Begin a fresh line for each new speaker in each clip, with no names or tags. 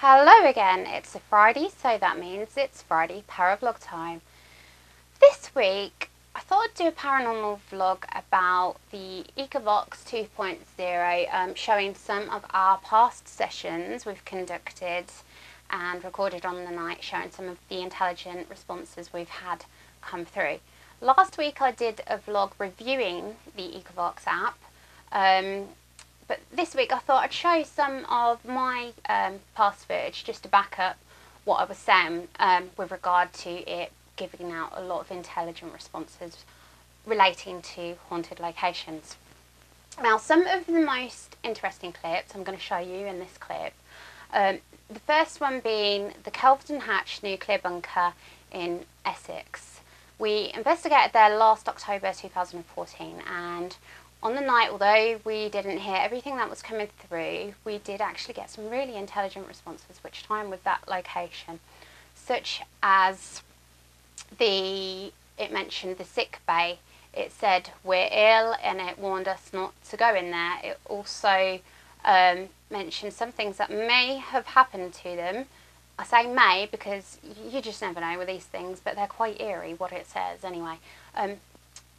Hello again, it's a Friday, so that means it's Friday Paravlog time. This week, I thought I'd do a paranormal vlog about the Echovox 2.0, um, showing some of our past sessions we've conducted and recorded on the night, showing some of the intelligent responses we've had come through. Last week I did a vlog reviewing the Echovox app, um, but this week I thought I'd show some of my um, past footage just to back up what I was saying um, with regard to it giving out a lot of intelligent responses relating to haunted locations. Now, some of the most interesting clips I'm going to show you in this clip. Um, the first one being the Kelvedon Hatch nuclear bunker in Essex. We investigated there last October 2014 and on the night, although we didn't hear everything that was coming through, we did actually get some really intelligent responses which time with that location, such as the it mentioned the sick bay. It said we're ill and it warned us not to go in there. It also um, mentioned some things that may have happened to them. I say may because you just never know with these things, but they're quite eerie what it says anyway. Um,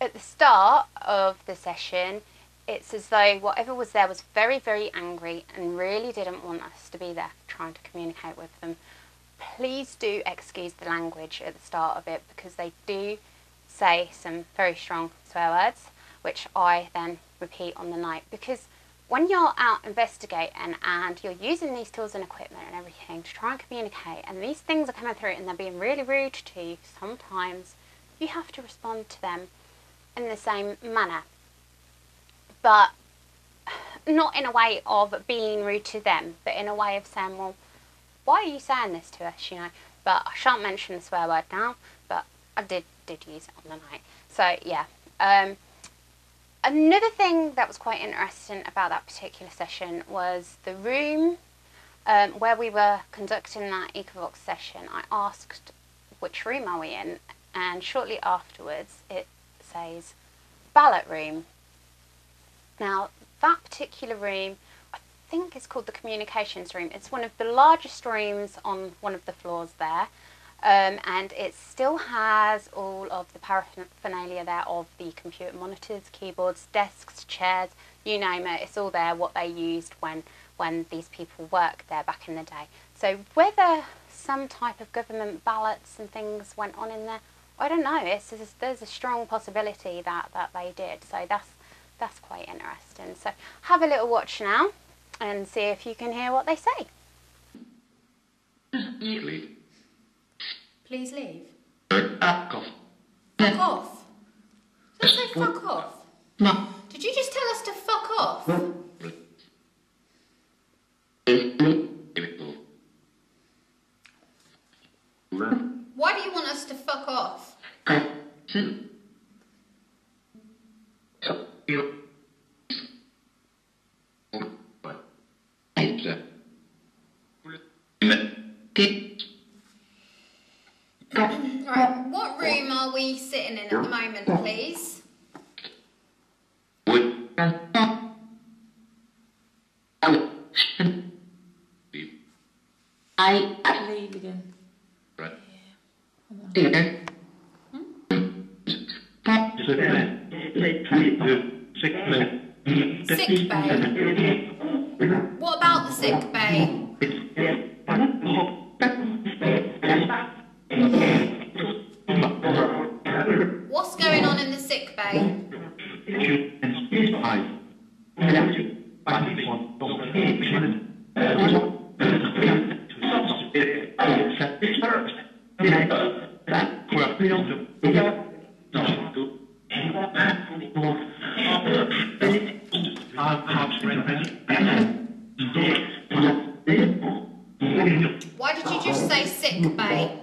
at the start of the session, it's as though whatever was there was very, very angry and really didn't want us to be there trying to communicate with them. Please do excuse the language at the start of it because they do say some very strong swear words, which I then repeat on the night because when you're out investigating and you're using these tools and equipment and everything to try and communicate and these things are coming through and they're being really rude to you, sometimes you have to respond to them in the same manner. But not in a way of being rude to them, but in a way of saying, well, why are you saying this to us, you know? But I shan't mention the swear word now, but I did, did use it on the night. So, yeah. Um, another thing that was quite interesting about that particular session was the room um, where we were conducting that Echovox session. I asked, which room are we in? And shortly afterwards, it says ballot room. Now, that particular room, I think is called the communications room. It's one of the largest rooms on one of the floors there. Um, and it still has all of the paraphernalia there of the computer monitors, keyboards, desks, chairs, you name it. It's all there, what they used when, when these people worked there back in the day. So whether some type of government ballots and things went on in there, I don't know. It's, it's, there's a strong possibility that, that they did. So that's that's quite interesting. So have a little watch now and see if you can hear what they say.
Leave.
Please leave.
Fuck off.
Fuck off. Did I say fuck off?
No.
Did you just tell us to fuck off? Why do you want us to fuck off? Right, what room are we sitting in at the moment, please?
I
Leave again.
Sick bay. What about the sick bay? Why did you just say sick bay?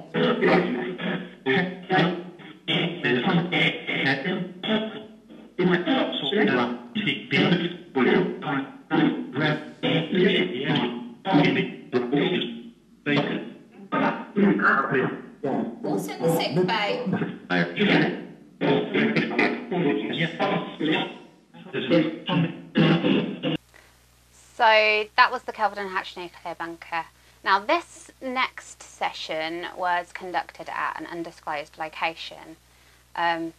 In the sick bay?
That was the Kelvedon Hatch nuclear bunker. Now, this next session was conducted at an undisclosed location. Um,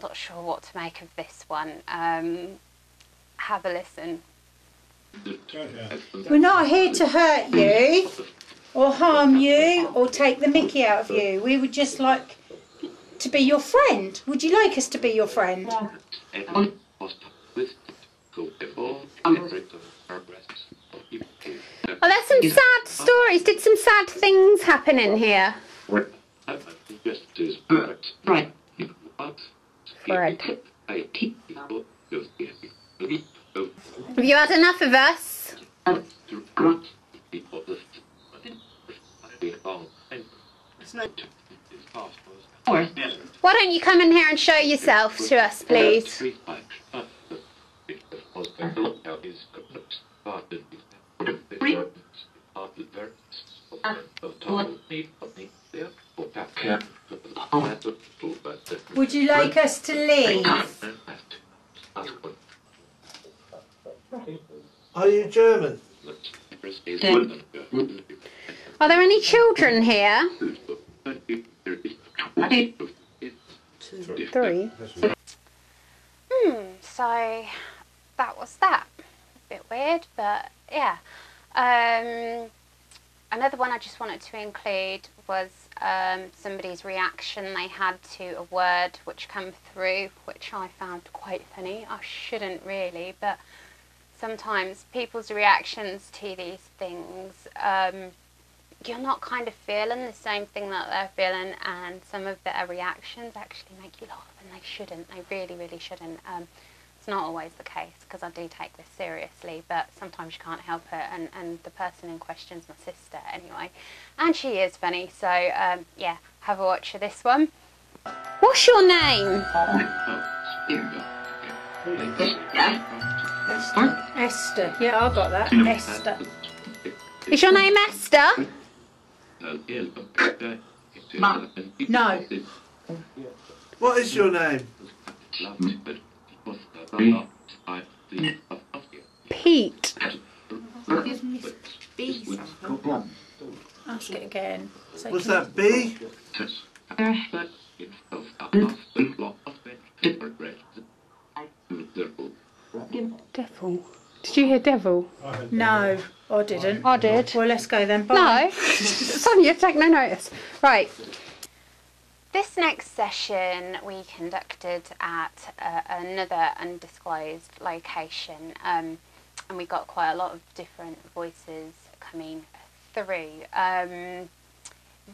not sure what to make of this one. Um, have a listen.
We're not here to hurt you or harm you or take the mickey out of you. We would just like to be your friend. Would you like us to be your friend?
Well, oh, there's some sad stories. Did some sad things happen in here?
Right.
Fred. Have you had enough of us? Why don't you come in here and show yourself to us, please?
Would you like us to leave?
Are you German?
Are there any children here? Three. Hmm, so that was that. Weird, but yeah. Um, another one I just wanted to include was um, somebody's reaction they had to a word which came through, which I found quite funny. I shouldn't really, but sometimes people's reactions to these things, um, you're not kind of feeling the same thing that they're feeling, and some of their reactions actually make you laugh, and they shouldn't. They really, really shouldn't. Um, it's not always the case because I do take this seriously, but sometimes you can't help it. And, and the person in question is my sister anyway, and she is funny. So um, yeah, have a watch of this one. What's your name?
Esther. Yeah, I got that. Esther.
Is your name Esther?
No.
What is your name?
Pete.
Ask it again. So
Was that B?
Devil. Did you hear devil?
No, I didn't.
I did.
Well, let's go then. Bye.
No, Sonia, take no notice. Right. This next session we conducted at uh, another undisclosed location, um, and we got quite a lot of different voices coming through. Um,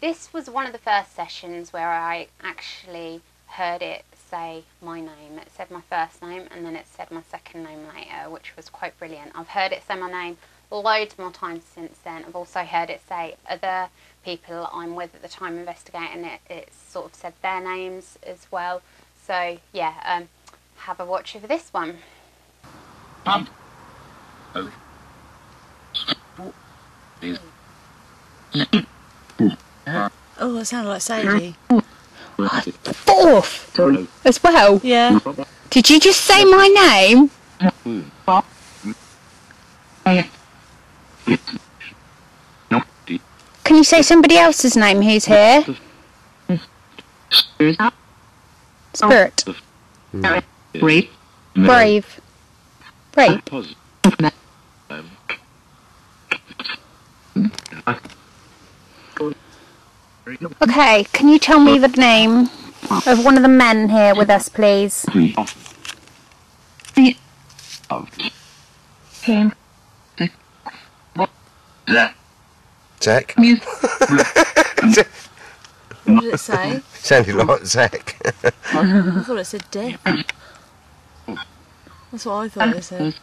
this was one of the first sessions where I actually heard it say my name. It said my first name and then it said my second name later, which was quite brilliant. I've heard it say my name loads more times since then. I've also heard it say other people I'm with at the time investigating it. It's sort of said their names as well. So yeah, um, have a watch over this one.
Oh, that sounded like Sadie.
Fourth as well.
Yeah.
Did you just say my name? Can you say somebody else's name who's here? Spirit.
Brave.
Brave. Brave. Okay, can you tell me the name of one of the men here with us, please?
Zach?
What did it say?
Sounded like Zach.
I thought it said death. That's what I thought it said.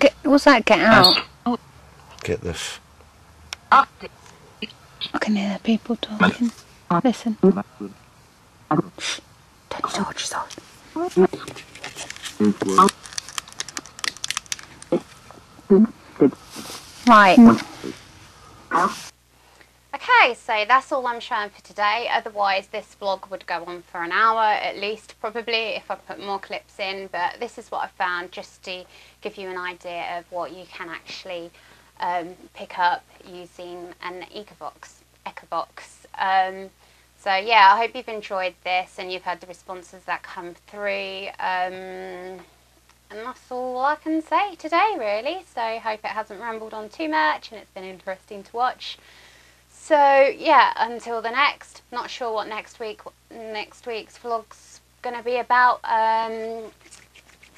Get, what's that? Get out.
Get this.
I can hear people talking. Listen. Shh. Don't touch yourself. Right. Okay, so that's all I'm showing for today. Otherwise, this vlog would go on for an hour at least, probably, if I put more clips in. But this is what I found just to give you an idea of what you can actually um, pick up using an Echovox. Echovox. Um, so yeah, I hope you've enjoyed this and you've had the responses that come through. Um, and that's all I can say today, really. So I hope it hasn't rambled on too much and it's been interesting to watch. So yeah, until the next. Not sure what next week next week's vlog's gonna be about. Um,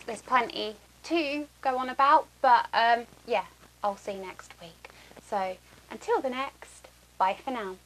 there's plenty to go on about, but um, yeah, I'll see you next week. So until the next, bye for now.